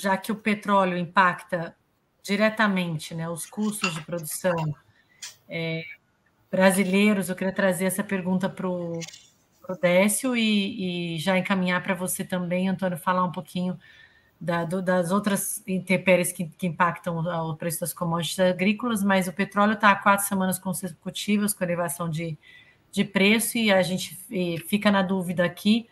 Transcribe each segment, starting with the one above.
já que o petróleo impacta diretamente né, os custos de produção é, brasileiros, eu queria trazer essa pergunta para o Décio e, e, já encaminhar para você também, Antônio, falar um pouquinho da, do, das outras intempéries que, que, impactam o preço das commodities agrícolas, mas o petróleo está há quatro semanas consecutivas com elevação de, de preço e a gente fica na dúvida aqui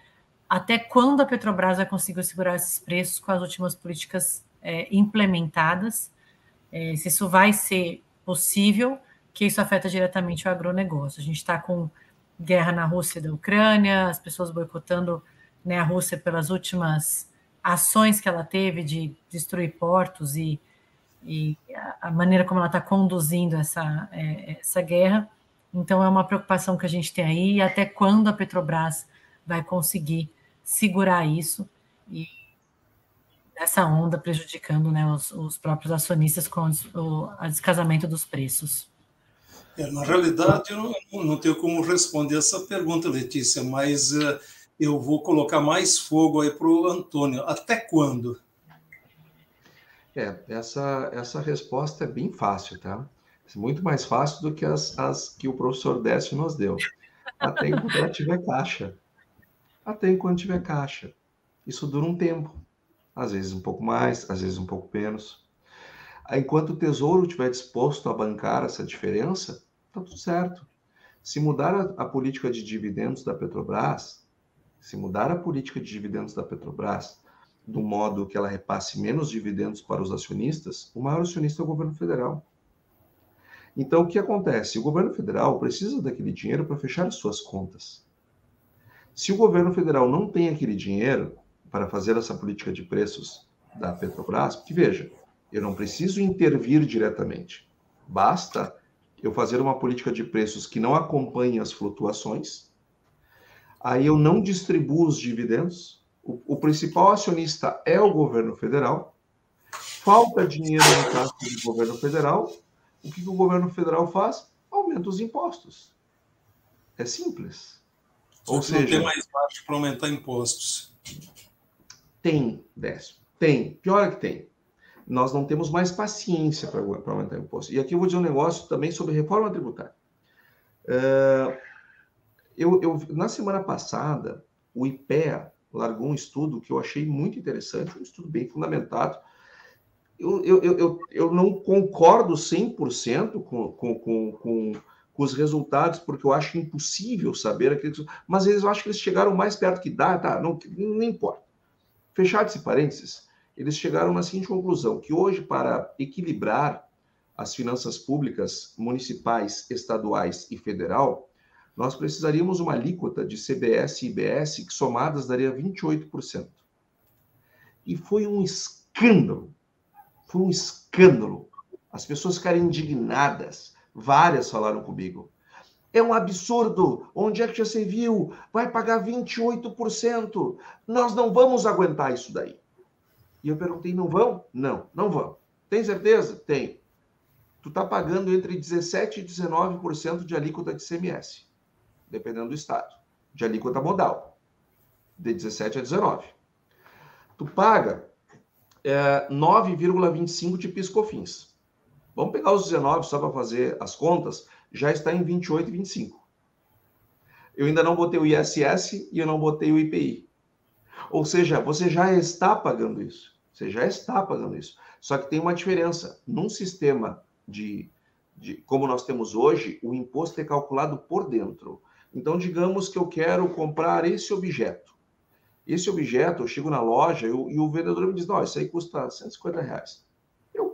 até quando a Petrobras vai conseguir segurar esses preços com as últimas políticas é, implementadas, é, se isso vai ser possível, que isso afeta diretamente o agronegócio. A gente está com guerra na Rússia e da Ucrânia, as pessoas boicotando né, a Rússia pelas últimas ações que ela teve de destruir portos e, e a maneira como ela está conduzindo essa, é, essa guerra. Então, é uma preocupação que a gente tem aí, até quando a Petrobras vai conseguir segurar isso e essa onda prejudicando né, os, os, próprios acionistas com o a descasamento dos preços. É, na realidade, eu não, não, tenho como responder essa pergunta, Letícia, mas uh, eu vou colocar mais fogo aí para o Antônio. Até quando? É, essa, essa resposta é bem fácil, tá? Muito mais fácil do que as, as que o professor Décio nos deu. Até enquanto ela tiver caixa até enquanto tiver caixa. Isso dura um tempo, às vezes um pouco mais, às vezes um pouco menos. Enquanto o tesouro estiver disposto a bancar essa diferença, está tudo certo. Se mudar a, a, política de dividendos da Petrobras, se mudar a política de dividendos da Petrobras do modo que ela repasse menos dividendos para os acionistas, o maior acionista é o governo federal. Então, o que acontece? O governo federal precisa daquele dinheiro para fechar as suas contas. Se o governo federal não tem aquele dinheiro para fazer essa política de preços da Petrobras, porque veja, eu não preciso intervir diretamente. Basta eu fazer uma política de preços que não acompanhe as flutuações. Aí eu não distribuo os dividendos. O, o principal acionista é o governo federal. Falta dinheiro no caixa do governo federal. O que, que o governo federal faz? Aumenta os impostos. É simples. Ou seja, não tem mais margem para aumentar impostos. Tem, Décio. Tem. Pior é que tem. Nós não temos mais paciência para aumentar impostos. E aqui eu vou dizer um negócio também sobre reforma tributária. Uh, eu, eu, na semana passada, o IPEA largou um estudo que eu achei muito interessante, um estudo bem fundamentado. Eu, eu, eu, eu não concordo 100% com, com, com, com com os resultados, porque eu acho impossível saber aquilo. Mas eles eu acho que eles chegaram mais perto que dá, tá? Não, não importa. Fechado esse parênteses, eles chegaram na seguinte conclusão: que hoje, para equilibrar as finanças públicas municipais, estaduais e federal, nós precisaríamos uma alíquota de CBS e IBS que somadas daria 28%. E foi um escândalo. Foi um escândalo. As pessoas ficaram indignadas Várias falaram comigo. É um absurdo. Onde é que já se viu? Vai pagar 28%. Nós não vamos aguentar isso daí. E eu perguntei: não vão? Não, não vão. Tem certeza? Tem. Tu está pagando entre 17% e 19% de alíquota de CMS, dependendo do estado, de alíquota modal, de 17% a 19%. Tu paga é, 9,25% de piscofins. Vamos pegar os 19 só para fazer as contas, já está em 28 e 25. Eu ainda não botei o ISS e eu não botei o IPI. Ou seja, você já está pagando isso. Você já está pagando isso. Só que tem uma diferença. Num sistema de, de como nós temos hoje, o imposto é calculado por dentro. Então, digamos que eu quero comprar esse objeto. Esse objeto, eu chego na loja eu, e o vendedor me diz: não, isso aí custa 150 reais.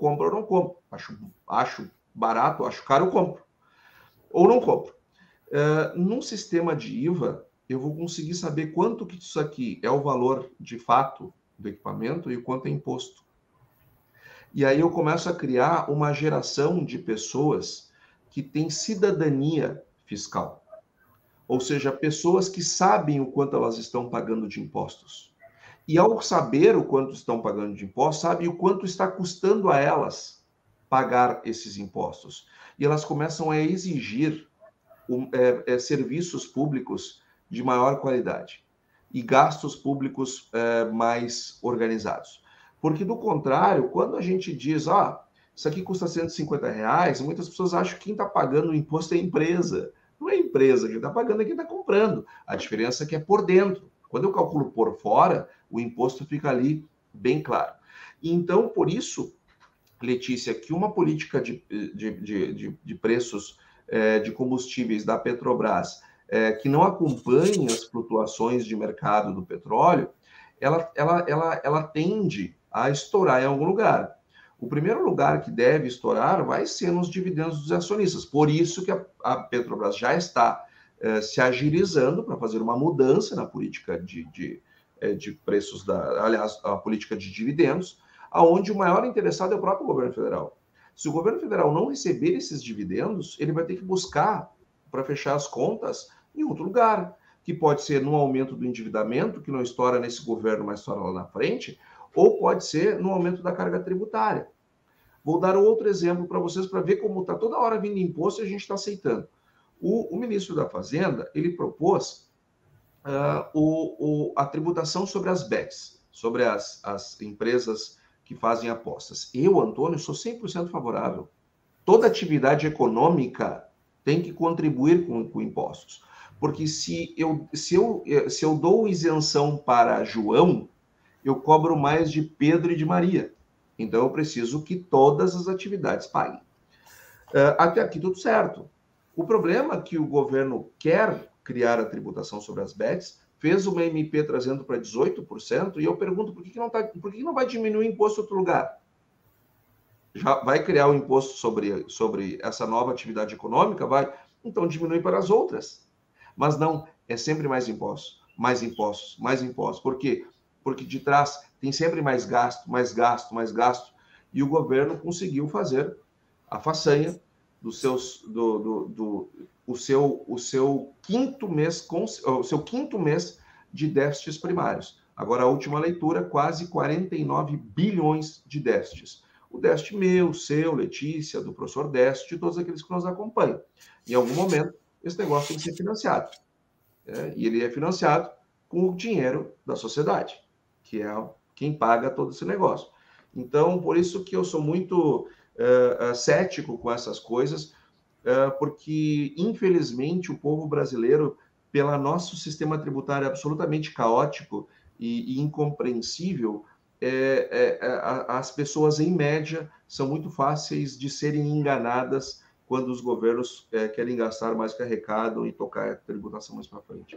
Compro ou não compro. Acho, acho barato, acho caro, eu compro. Ou não compro. Uh, num sistema de IVA, eu vou conseguir saber quanto que isso aqui é o valor de fato do equipamento e quanto é imposto. E aí eu começo a criar uma geração de pessoas que têm cidadania fiscal. Ou seja, pessoas que sabem o quanto elas estão pagando de impostos. E ao saber o quanto estão pagando de impostos, sabem o quanto está custando a elas pagar esses impostos. E elas começam a exigir um, é, é, serviços públicos de maior qualidade e gastos públicos é, mais organizados. Porque, do contrário, quando a gente diz, ah, isso aqui custa 150 reais, muitas pessoas acham que quem está pagando o imposto é a empresa. Não é a empresa, quem está pagando é quem está comprando. A diferença é que é por dentro. Quando eu calculo por fora, o imposto fica ali bem claro. Então, por isso, Letícia, que uma política de, de, de, de preços é, de combustíveis da Petrobras é, que não acompanhe as flutuações de mercado do petróleo, ela, ela, ela, ela tende a estourar em algum lugar. O primeiro lugar que deve estourar vai ser nos dividendos dos acionistas. Por isso que a, a Petrobras já está é, se agilizando para fazer uma mudança na política de, de, é, de preços da, aliás, a política de dividendos, aonde o maior interessado é o próprio governo federal. Se o governo federal não receber esses dividendos, ele vai ter que buscar para fechar as contas em outro lugar, que pode ser no aumento do endividamento, que não estoura nesse governo, mas estoura lá na frente, ou pode ser no aumento da carga tributária. Vou dar outro exemplo para vocês para ver como está toda hora vindo imposto e a gente está aceitando. O, o, ministro da Fazenda ele propôs uh, o, o, a tributação sobre as BECs, sobre as, as empresas que fazem apostas. Eu, Antônio, sou 100% favorável. Toda atividade econômica tem que contribuir com, com impostos. Porque se eu, se, eu, se eu dou isenção para João, eu cobro mais de Pedro e de Maria. Então eu preciso que todas as atividades paguem. Uh, até aqui tudo certo. O problema é que o governo quer criar a tributação sobre as bets fez uma MP trazendo para 18%, e eu pergunto por que, que não, tá, por que, que não vai diminuir o imposto em outro lugar? Já vai criar o um imposto sobre, sobre essa nova atividade econômica? Vai. Então diminui para as outras. Mas não, é sempre mais impostos, mais impostos, mais impostos. Por quê? Porque de trás tem sempre mais gasto, mais gasto, mais gasto. E o governo conseguiu fazer a façanha dos seus do, do, do, o seu, o seu quinto mês, o seu quinto mês de déficits primários. Agora, a última leitura, quase 49 bilhões de déficits. O déficit meu, seu, Letícia, do professor Déficit, de todos aqueles que nos acompanham. Em algum momento, esse negócio tem que ser financiado. É, e ele é financiado com o dinheiro da sociedade, que é quem paga todo esse negócio. Então, por isso que eu sou muito uh, cético com essas coisas, é, porque, infelizmente, o povo brasileiro, pelo nosso sistema tributário absolutamente caótico e, e incompreensível, é, é, é as pessoas, em média, são muito fáceis de serem enganadas quando os governos é, querem gastar mais que arrecadam e tocar a tributação mais para frente.